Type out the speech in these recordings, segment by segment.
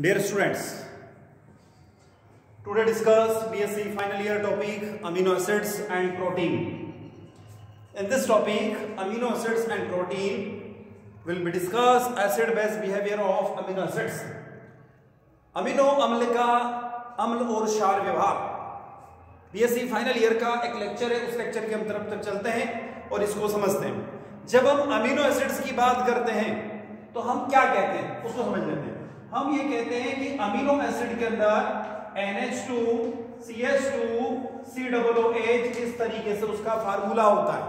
Dear students today discuss C final year topic amino acids and protein in this topic amino acids and protein will be discuss acid base behaviour of amino acids amino अम्ल का अम्ल और शार व्यवहार B S C final year का एक lecture है, उस लेक्चर के हम तरफ़ तक चलते हैं और इसको समझते हैं। जब हम अमीनो एसिड्स की बात करते हैं तो हम क्या कहते हैं? उसको समझ लेते हैं। हम ये कहते हैं कि अमीनो एसिड के अंदर NH2, CH2, COOH इस तरीके से उसका फार्मूला होता है।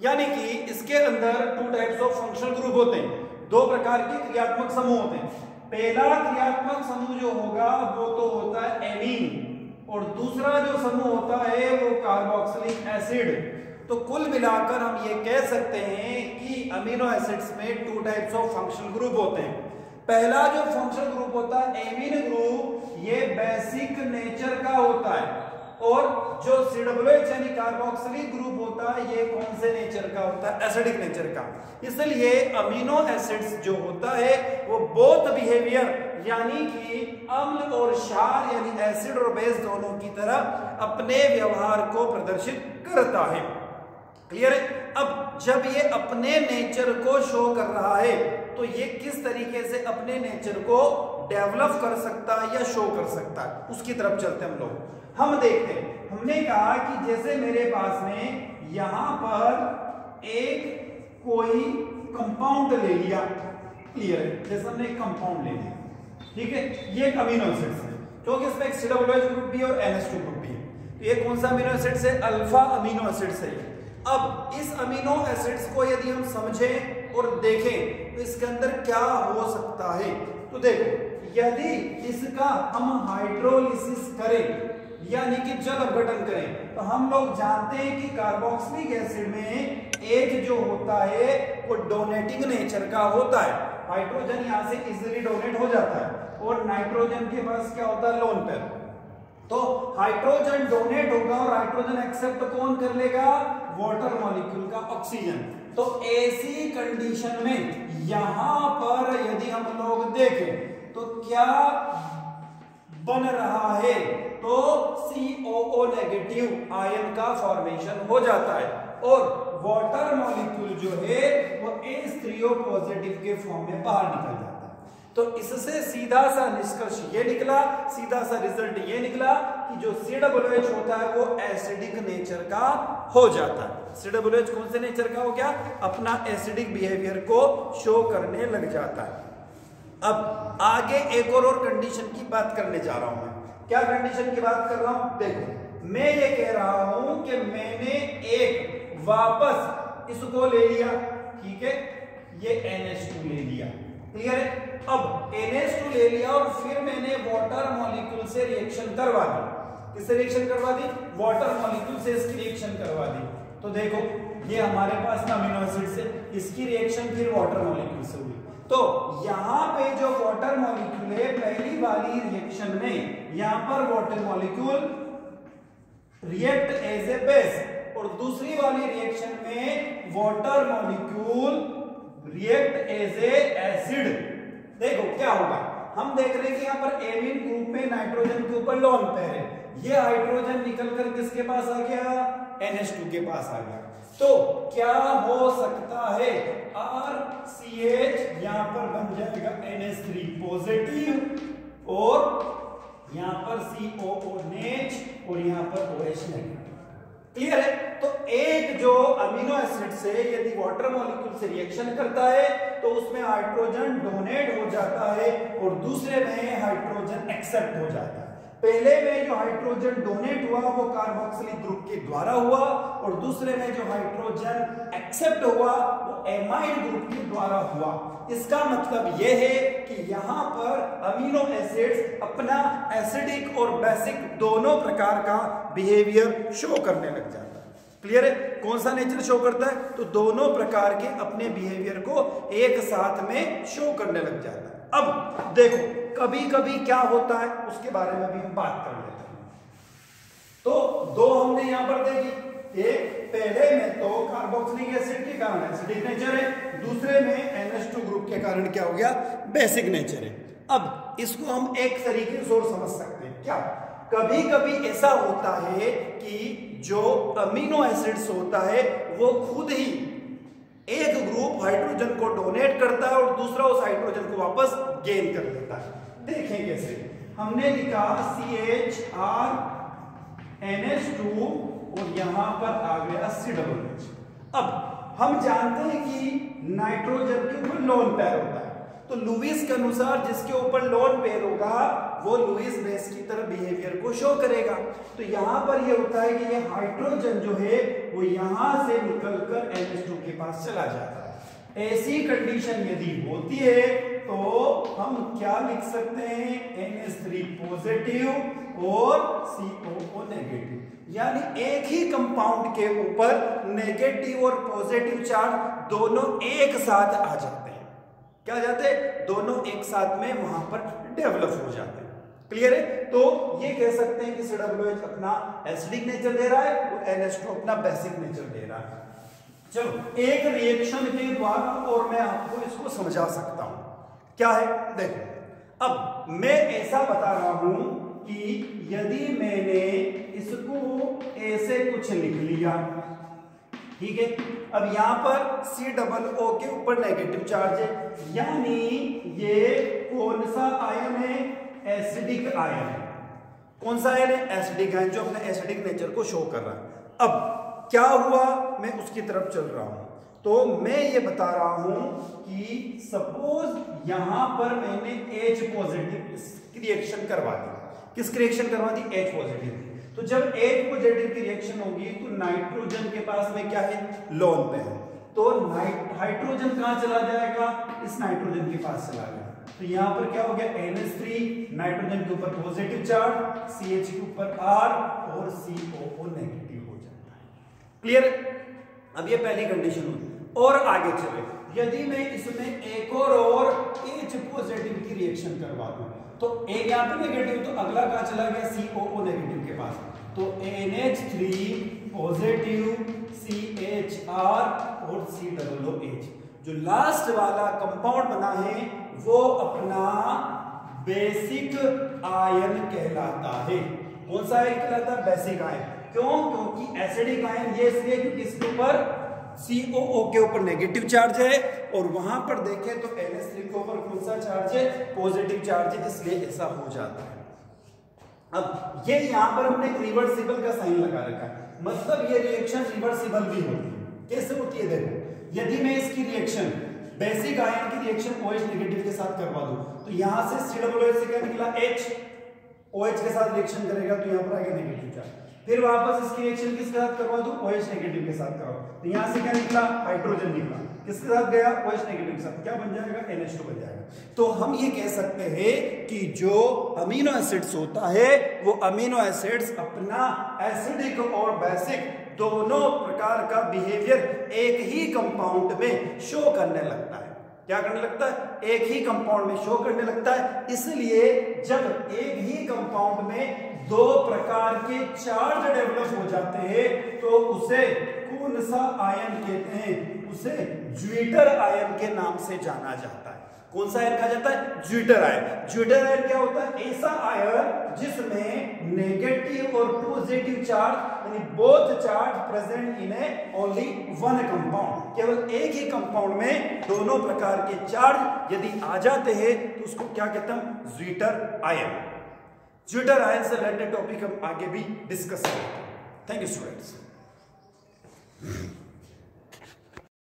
यानी कि इसके अंदर two types of functional group होते हैं। दो प्रकार के क्रियात्मक समूह होते हैं। पहला क्रियात्मक समूह जो होगा वो तो होता है एमीन और दूसरा जो समूह होता है वो कार्बोक्सिलिक एसिड तो कुल मिलाकर हम ये कह सकते हैं कि अमीनो एसिड्स में two types of functional group होते हैं। पहला जो फ़ंक्शन ग्रुप होता है एमिन ग्रुप ये बेसिक नेचर का होता है। और जो सीडब्ल्यूएच यानी कार्बोक्सिलिक ग्रुप होता है, ये कौन से नेचर का होता है? एसिडिक नेचर का। इसलिए अमीनो एसिड्स जो होता है, वो बोथ बिहेवियर यानी कि अम्ल और क्षार, यानी एसिड और बेस दोनों की तरह अपने व्यवहार को प्रदर्शित करता है। क्लियर है? अब जब ये अपने नेचर को शो कर रहा है तो ये किस तरीके से अपने नेचर को डेवलप कर सकता है या शो कर सकता है? उसकी तरफ़ चलते हम लोग। हम देखते हैं हमने कहा कि जैसे मेरे पास में यहाँ पर एक कोई कंपाउंड ले लिया। क्लियर है? जैसे हमने एक कंपाउंड ले लिया। ठीक है? ये अमीनो एसिड्स है। क्योंकि इसमें एक सीडब्ल्यूएच ग्रुप भी है और NH2 ग्रुप भी है। तो ये कौन सा अमीनो एसिड्स है? अल्फ़ा अमीनो एसिड्स है अब इस अमीनो एसिड्स को यदि हम समझें और देखें तो इसके अंदर क्या हो सकता है? तो देखो, यदि इसका हम हाइड्रोलिसिस करें, यानी कि जल अपघटन करें तो हम लोग जानते हैं कि कार्बोक्सिलिक एसिड में एक जो होता है, वो डोनेटिंग नेचर का होता है। हाइड्रोजन यहाँ से इजीली डोनेट हो जाता है। और नाइट्रोजन के पास क्या होता है? लोन पेयर तो हाइड्रोजन डोनेट होगा और हाइड्रोजन एक्सेप्ट कौन कर लेगा? वाटर मॉलिक्यूल का ऑक्सीजन तो ऐसी कंडीशन में यहाँ पर यदि हम लोग देखें तो क्या बन रहा है? तो COO नेगेटिव आयन का फॉर्मेशन हो जाता है। और वाटर मॉलिक्यूल जो है, वो H3O पॉजिटिव के फॉर्म में बाहर निकल जाता है। तो इससे सीधा सा निष्कर्ष ये निकला, सीधा सा रिज़ल्ट ये निकला कि जो COOH होता है वो एसिडिक नेचर का हो जाता है। COOH कौन से नेचर का हो गया? अपना एसिडिक बिहेवियर को शो करने लग जाता है। अब आगे एक और और कंडीशन की बात करने जा रहा हूँ मैं। क्या कंडीशन की बात कर रहा हूँ? देखो, मैं ये कह रहा हूँ कि मैंने एक वापस इसको ले लिया, ठीक है? ये NH2 ले लिया। क्लियर है? अब NH2 ले लिया और फिर मैंने वाटर मॉलिक्यूल से रिएक्शन करवा दी। किससे रिएक्शन करवा दी? वाटर मॉलिक्यूल से इसकी रिएक्शन करवा दी। तो देखो, ये हमारे पास अमीनो एसिड से, इसकी रिएक्शन फिर वाटर मॉलिक्यूल से हुई। तो यहाँ पे जो वाटर मॉलिक्यूल है, पहली वाली रिएक्शन में, यहाँ पर water molecule react as a base और दूसरी वाली रिएक्शन में water molecule react as a acid देखो, क्या होगा? हम देख रहे हैं कि यहाँ पर एमिन ग्रुप में नाइट्रोजन के ऊपर लॉन पेयर है। ये हाइड्रोजन निकलकर किसके पास आ गया? NH2 के पास आ गया। तो क्या हो सकता है? आर सी एच यहाँ पर बन जाएगा NH3 पॉजिटिव और यहाँ पर COO नेच और यहाँ पर OH नेगेटिव क्लियर है? तो एक जो अमीनो एसिड से यदि वाटर मॉलिक्यूल से रिएक्शन करता है तो उसमें हाइड्रोजन डोनेट हो जाता है और दूसरे में हाइड्रोजन एक्सेप्ट हो जाता है। पहले में जो हाइड्रोजन डोनेट हुआ, वो कार्बोक्सिलिक ग्रुप के द्वारा हुआ और दूसरे में जो हाइड्रोजन एक्सेप्ट हुआ, वो एमाइड ग्रुप के द्वारा हुआ। इसका मतलब यह है कि यहाँ पर अमीनो एसिड्स अपना एसिडिक और बेसिक दोनों प्रकार का बिहेवियर शो करने लग जाता क्लियर है? कौन सा नेचर शो करता है? तो दोनों प्रकार के अपने बिहेवियर को एक साथ में शो करने लग जाता है। अब देखो कभी कभी क्या होता है? उसके बारे में भी हम बात कर लेते हैं। तो दो हमने यहाँ पर देखी। एक, पहले में तो कार्बोक्सिलिक एसिड के कारण एसिडिक नेचर है। दूसरे में NH2 ग्रुप के कारण क्या हो गया? बेसिक नेचर है। अब इसको हम एक तरीके से और समझ सकते हैं। क्या? कभी कभी ऐसा होता है कि जो अमीनो एसिड्स होता है, वो खुद ही एक ग्रुप हाइड्रोजन को डोनेट करता है और दूसरा उस हाइड्रोजन को वापस गेन कर लेता है। देखें कैसे। हमने लिखा C H R N H two और यहाँ पर आ गया सी डबल एच अब हम जानते हैं कि नाइट्रोजन के ऊपर लोन पैर होता है। तो लुइस के अनुसार जिसके ऊपर लोन पेयर होगा वो लुइस बेस की तरह बिहेवियर को शो करेगा। तो यहाँ पर ये होता है कि ये हाइड्रोजन जो है, वो यहाँ से निकलकर NH2 के पास चला जाता है। ऐसी कंडीशन यदि होती है तो हम क्या लिख सकते हैं? NH3 पॉजिटिव और COO नेगेटिव यानी एक ही कंपाउंड के ऊपर नेगेटिव और पॉजिटिव चार्ज दोनों एक साथ आ जाते हैं क्या जाते? दोनों एक साथ में वहाँ पर डेवलप हो जाते। हैं क्लियर है? तो ये कह सकते हैं कि COOH अपना एसिडिक नेचर दे रहा है, और NH2 अपना बेसिक नेचर दे रहा है। चलो, एक रिएक्शन के द्वारा और मैं आपको इसको समझा सकता हूँ। क्या है? देखो, अब मैं ऐसा बता रहा हूँ कि यदि मैंने इसको ऐसे कुछ लिख लिया ठीक है? अब यहाँ पर सी डबल ओ के ऊपर नेगेटिव चार्ज है। यानी ये कौन सा आयन है? एसिडिक आयन कौन सा आयन है? एसिडिक आयन जो अपने एसिडिक नेचर को शो कर रहा है। अब क्या हुआ? मैं उसकी तरफ़ चल रहा हूँ। तो मैं ये बता रहा हूँ कि सपोज़ यहाँ पर मैंने H पॉजिटिव रिएक्शन करवा दी। किस रिएक्शन करवा दी? H पॉजिटिव तो जब H पॉजिटिव की रिएक्शन होगी तो नाइट्रोजन के पास में क्या है? लोन पे है। तो हाइड्रोजन कहाँ चला जाएगा? इस नाइट्रोजन के पास चला गया। तो यहाँ पर क्या हो गया? एन एस थ्री नाइट्रोजन के ऊपर पॉजिटिव चार्ज सी एच के ऊपर आर और COO नेगेटिव हो जाता है। क्लियर अब ये पहली कंडीशन हुई। और आगे चले। यदि मैं इसमें एक और और H पॉजिटिव की रिएक्शन करवा दूँ तो एक यहाँ पे नेगेटिव तो अगला कहाँ चला गया? COO नेगेटिव के पास। तो NH3 पॉजिटिव CHR और COOH जो लास्ट वाला कंपाउंड बना है, वो अपना बेसिक आयन कहलाता है। कौन सा आयन कहलाता है? बेसिक आयन क्यों? क्योंकि एसिडिक आयन ये इसलिए क्योंकि इसके ऊपर COO के ऊपर नेगेटिव चार्ज है और वहाँ पर देखें तो NH3 के ऊपर कौन सा चार्ज है? पॉजिटिव चार्ज है, इसलिए ऐसा हो जाता है। अब ये यहाँ पर हमने रिवर्सिबल का साइन लगा रखा है। मतलब ये रिएक्शन रिवर्सिबल भी होती है। कैसे होती है देखो, यदि मैं इसकी रिएक्शन बेसिक आयन की रिएक्शन OH नेगेटिव के साथ करवा दूँ तो यहाँ से COOH से क्या निकला? H OH के साथ रिएक्शन करेगा तो यहाँ पर आ गया नेगेटिव चार्ज फिर वापस इसकी रिएक्शन किसके साथ करवा दूँ? OH नेगेटिव के साथ करवा तो यहाँ से क्या निकला? हाइड्रोजन निकला। किसके साथ गया? OH नेगेटिव के साथ। क्या बन जाएगा? NH2 बन जाएगा। तो हम ये कह सकते हैं कि जो अमीनो एसिड्स होता है, वो अमीनो एसिड्स अपना एसिडिक और बेसिक दोनों प्रकार का बिहेवियर एक ही कंपाउंड में शो करने लगता है। क्या करने लगता है? एक ही कंपाउंड में शो करने लगता है। इसलिए जब एक ही कंपाउंड में दो प्रकार के चार्ज डेवलप हो जाते हैं तो उसे कौन सा आयन कहते हैं? उसे ज्वीटर आयन के नाम से जाना जाता है। कौन सा आयन कहा जाता है? ज्वीटर आयन ज्वीटर आयन क्या होता है? ऐसा आयन जिसमें नेगेटिव और पॉजिटिव चार्ज यानी both charge present in a only one compound केवल एक ही कंपाउंड में दोनों प्रकार के चार्ज यदि आ जाते हैं तो उसको क्या कहते हैं? ज्वीटर आयन ज्यूटर आयन से रिलेटेड टॉपिक हम आगे भी डिस्कस करेंगे। Thank you students